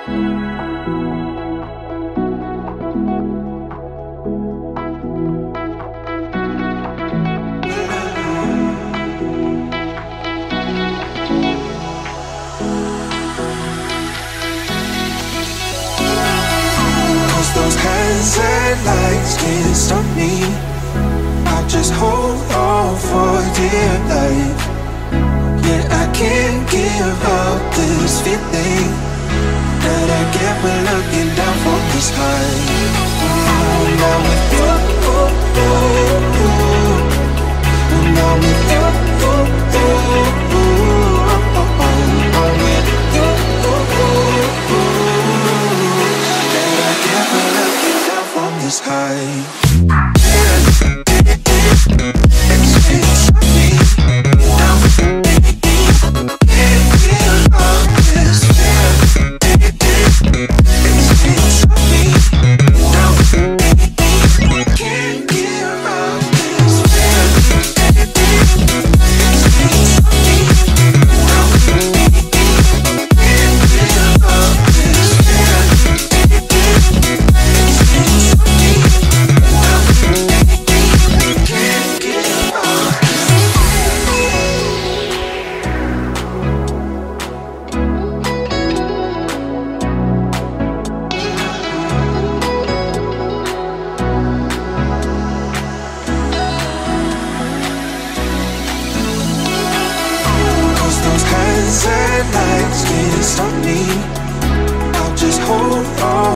Those can't stop me. I just hold on for dear life. Yeah, I can't give up this feeling That I get when looking down from this high Now with you, now with you, I'm with you That I get when down from this high Those lights can't stop me